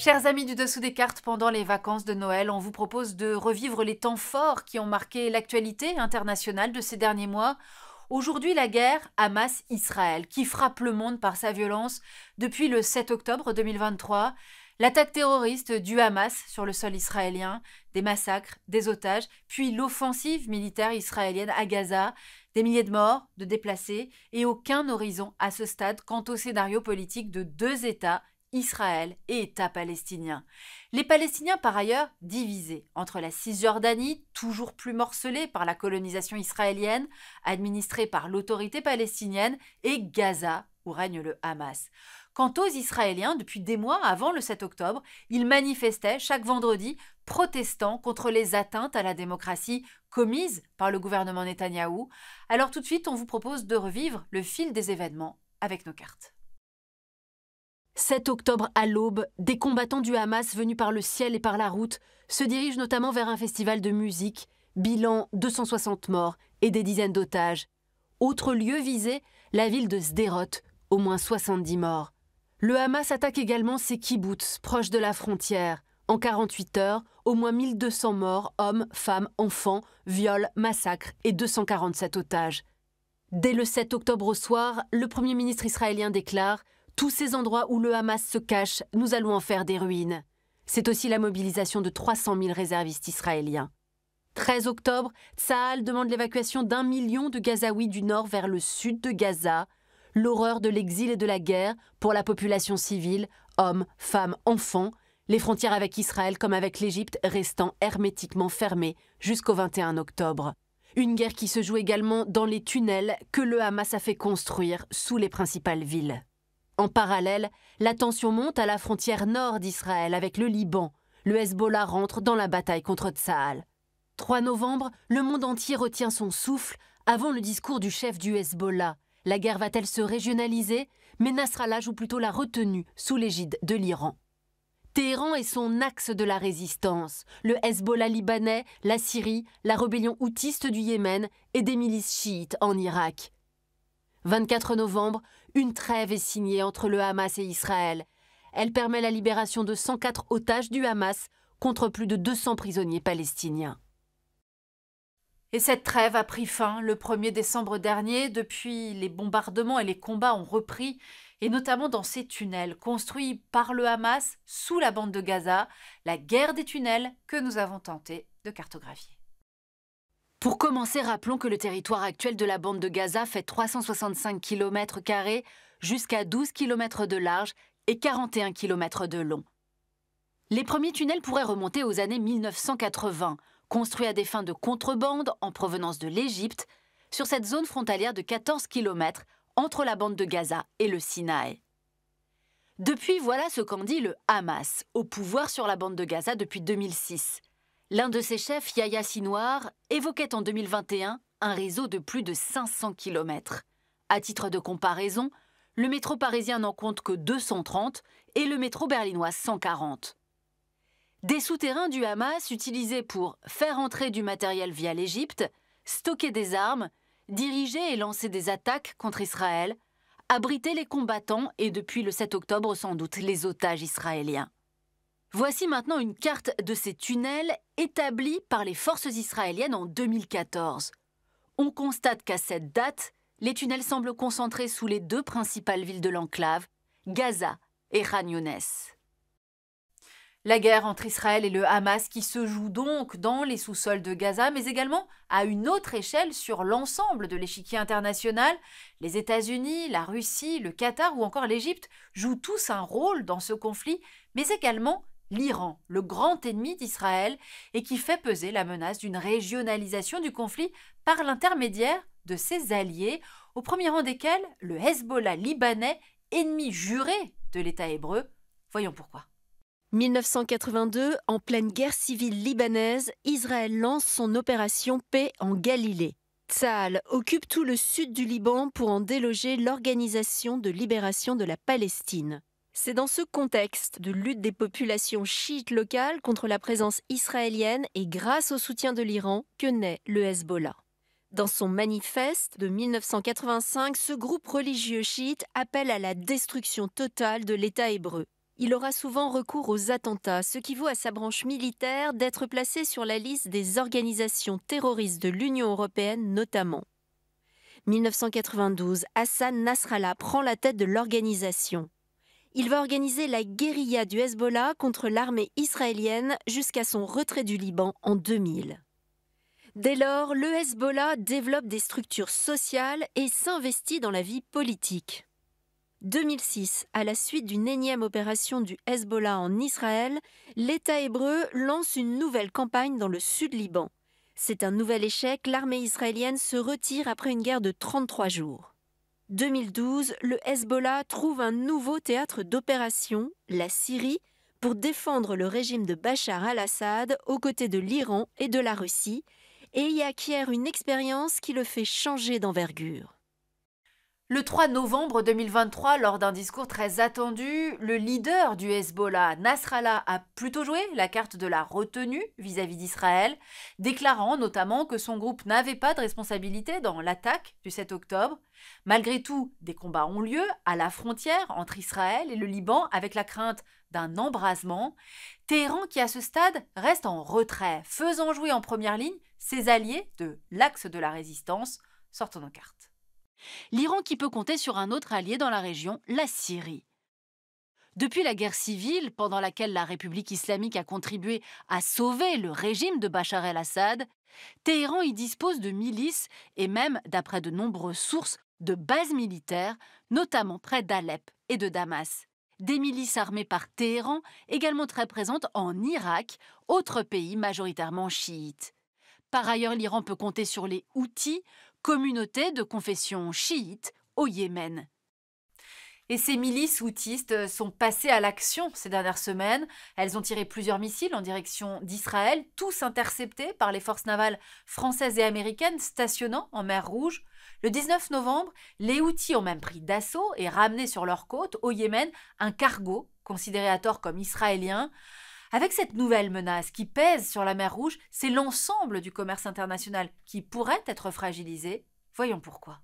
Chers amis du dessous des cartes, pendant les vacances de Noël, on vous propose de revivre les temps forts qui ont marqué l'actualité internationale de ces derniers mois. Aujourd'hui, la guerre Hamas-Israël, qui frappe le monde par sa violence depuis le 7 octobre 2023, l'attaque terroriste du Hamas sur le sol israélien, des massacres, des otages, puis l'offensive militaire israélienne à Gaza, des milliers de morts, de déplacés, et aucun horizon à ce stade quant au scénario politique de deux États Israël et État palestinien. Les Palestiniens, par ailleurs, divisés entre la Cisjordanie, toujours plus morcelée par la colonisation israélienne, administrée par l'autorité palestinienne, et Gaza, où règne le Hamas. Quant aux Israéliens, depuis des mois avant le 7 octobre, ils manifestaient chaque vendredi, protestant contre les atteintes à la démocratie commises par le gouvernement Netanyahou. Alors tout de suite, on vous propose de revivre le fil des événements avec nos cartes. 7 octobre à l'aube, des combattants du Hamas venus par le ciel et par la route se dirigent notamment vers un festival de musique, bilan 260 morts et des dizaines d'otages. Autre lieu visé, la ville de Sderot, au moins 70 morts. Le Hamas attaque également ses kibbutz, proches de la frontière. En 48 heures, au moins 1200 morts, hommes, femmes, enfants, viols, massacres et 247 otages. Dès le 7 octobre au soir, le Premier ministre israélien déclare tous ces endroits où le Hamas se cache, nous allons en faire des ruines. C'est aussi la mobilisation de 300 000 réservistes israéliens. 13 octobre, Tsahal demande l'évacuation d'un million de Gazaouis du nord vers le sud de Gaza. L'horreur de l'exil et de la guerre pour la population civile, hommes, femmes, enfants, les frontières avec Israël comme avec l'Égypte restant hermétiquement fermées jusqu'au 21 octobre. Une guerre qui se joue également dans les tunnels que le Hamas a fait construire sous les principales villes. En parallèle, la tension monte à la frontière nord d'Israël avec le Liban. Le Hezbollah rentre dans la bataille contre Tsahal. 3 novembre, le monde entier retient son souffle avant le discours du chef du Hezbollah. La guerre va-t-elle se régionaliser Mais Nasrallah joue plutôt la retenue sous l'égide de l'Iran. Téhéran est son axe de la résistance. Le Hezbollah libanais, la Syrie, la rébellion houtiste du Yémen et des milices chiites en Irak. 24 novembre, une trêve est signée entre le Hamas et Israël. Elle permet la libération de 104 otages du Hamas contre plus de 200 prisonniers palestiniens. Et cette trêve a pris fin le 1er décembre dernier. Depuis, les bombardements et les combats ont repris, et notamment dans ces tunnels construits par le Hamas sous la bande de Gaza, la guerre des tunnels que nous avons tenté de cartographier. Pour commencer, rappelons que le territoire actuel de la bande de Gaza fait 365 km jusqu'à 12 km de large et 41 km de long. Les premiers tunnels pourraient remonter aux années 1980, construits à des fins de contrebande en provenance de l'Égypte, sur cette zone frontalière de 14 km entre la bande de Gaza et le Sinaï. Depuis, voilà ce qu'en dit le Hamas, au pouvoir sur la bande de Gaza depuis 2006. L'un de ses chefs, Yahya Sinoir, évoquait en 2021 un réseau de plus de 500 km. À titre de comparaison, le métro parisien n'en compte que 230 et le métro berlinois 140. Des souterrains du Hamas utilisés pour faire entrer du matériel via l'Égypte, stocker des armes, diriger et lancer des attaques contre Israël, abriter les combattants et depuis le 7 octobre sans doute les otages israéliens. Voici maintenant une carte de ces tunnels établie par les forces israéliennes en 2014. On constate qu'à cette date, les tunnels semblent concentrés sous les deux principales villes de l'enclave, Gaza et Khan La guerre entre Israël et le Hamas qui se joue donc dans les sous-sols de Gaza, mais également à une autre échelle sur l'ensemble de l'échiquier international. Les États-Unis, la Russie, le Qatar ou encore l'Égypte jouent tous un rôle dans ce conflit, mais également l'Iran, le grand ennemi d'Israël, et qui fait peser la menace d'une régionalisation du conflit par l'intermédiaire de ses alliés, au premier rang desquels le Hezbollah libanais, ennemi juré de l'État hébreu. Voyons pourquoi. 1982, en pleine guerre civile libanaise, Israël lance son opération paix en Galilée. Tsahal occupe tout le sud du Liban pour en déloger l'Organisation de libération de la Palestine. C'est dans ce contexte de lutte des populations chiites locales contre la présence israélienne et grâce au soutien de l'Iran que naît le Hezbollah. Dans son manifeste de 1985, ce groupe religieux chiite appelle à la destruction totale de l'État hébreu. il aura souvent recours aux attentats, ce qui vaut à sa branche militaire d'être placé sur la liste des organisations terroristes de l'Union européenne notamment. 1992, Hassan Nasrallah prend la tête de l'organisation. Il va organiser la guérilla du Hezbollah contre l'armée israélienne jusqu'à son retrait du Liban en 2000. Dès lors, le Hezbollah développe des structures sociales et s'investit dans la vie politique. 2006, à la suite d'une énième opération du Hezbollah en Israël, l'État hébreu lance une nouvelle campagne dans le sud Liban. C'est un nouvel échec, l'armée israélienne se retire après une guerre de 33 jours. 2012, le Hezbollah trouve un nouveau théâtre d'opération, la Syrie, pour défendre le régime de Bachar al-Assad aux côtés de l'Iran et de la Russie, et y acquiert une expérience qui le fait changer d'envergure. Le 3 novembre 2023, lors d'un discours très attendu, le leader du Hezbollah, Nasrallah, a plutôt joué la carte de la retenue vis-à-vis d'Israël, déclarant notamment que son groupe n'avait pas de responsabilité dans l'attaque du 7 octobre. Malgré tout, des combats ont lieu à la frontière entre Israël et le Liban avec la crainte d'un embrasement. Téhéran qui à ce stade reste en retrait, faisant jouer en première ligne ses alliés de l'axe de la résistance, sortant nos cartes. L'Iran qui peut compter sur un autre allié dans la région, la Syrie. Depuis la guerre civile, pendant laquelle la République islamique a contribué à sauver le régime de Bachar el-Assad, Téhéran y dispose de milices et même, d'après de nombreuses sources, de bases militaires, notamment près d'Alep et de Damas. Des milices armées par Téhéran, également très présentes en Irak, autre pays majoritairement chiite. Par ailleurs, l'Iran peut compter sur les Houthis, communauté de confession chiite au Yémen. Et ces milices houtistes sont passées à l'action ces dernières semaines. Elles ont tiré plusieurs missiles en direction d'Israël, tous interceptés par les forces navales françaises et américaines stationnant en mer Rouge. Le 19 novembre, les Houthis ont même pris d'assaut et ramené sur leur côte, au Yémen, un cargo, considéré à tort comme israélien. Avec cette nouvelle menace qui pèse sur la mer Rouge, c'est l'ensemble du commerce international qui pourrait être fragilisé. Voyons pourquoi.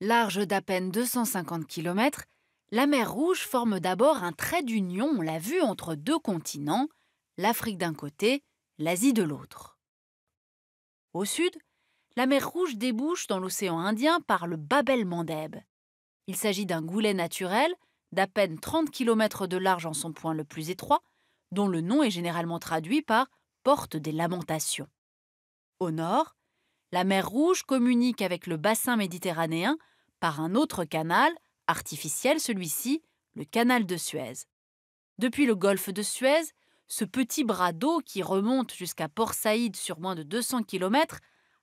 Large d'à peine 250 km, la mer Rouge forme d'abord un trait d'union, on l'a vu, entre deux continents, l'Afrique d'un côté, l'Asie de l'autre. Au sud, la mer Rouge débouche dans l'océan Indien par le Bab el-Mandeb. Il s'agit d'un goulet naturel d'à peine 30 km de large en son point le plus étroit, dont le nom est généralement traduit par Porte des Lamentations. Au nord, la mer Rouge communique avec le bassin méditerranéen par un autre canal, artificiel celui-ci, le canal de Suez. Depuis le golfe de Suez, ce petit bras d'eau qui remonte jusqu'à Port Saïd sur moins de 200 km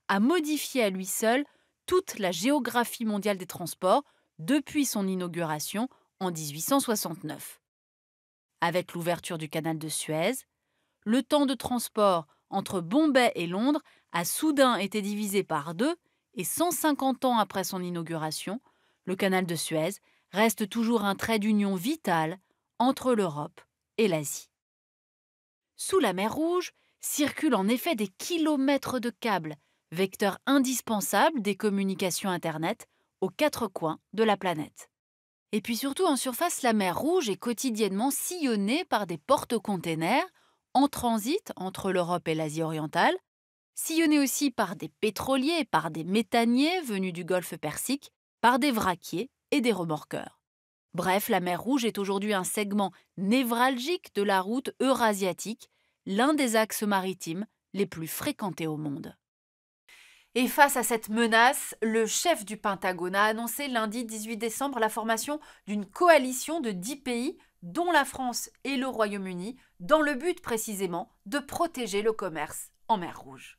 a modifié à lui seul toute la géographie mondiale des transports depuis son inauguration en 1869. Avec l'ouverture du canal de Suez, le temps de transport entre Bombay et Londres a soudain été divisé par deux et 150 ans après son inauguration, le canal de Suez reste toujours un trait d'union vital entre l'Europe et l'Asie. Sous la mer Rouge circulent en effet des kilomètres de câbles, vecteurs indispensables des communications Internet aux quatre coins de la planète. Et puis surtout en surface, la mer Rouge est quotidiennement sillonnée par des porte-containers en transit entre l'Europe et l'Asie orientale, sillonnée aussi par des pétroliers, par des méthaniers venus du golfe Persique, par des vraquiers et des remorqueurs. Bref, la mer Rouge est aujourd'hui un segment névralgique de la route eurasiatique, l'un des axes maritimes les plus fréquentés au monde. Et face à cette menace, le chef du Pentagone a annoncé lundi 18 décembre la formation d'une coalition de dix pays, dont la France et le Royaume-Uni, dans le but précisément de protéger le commerce en mer Rouge.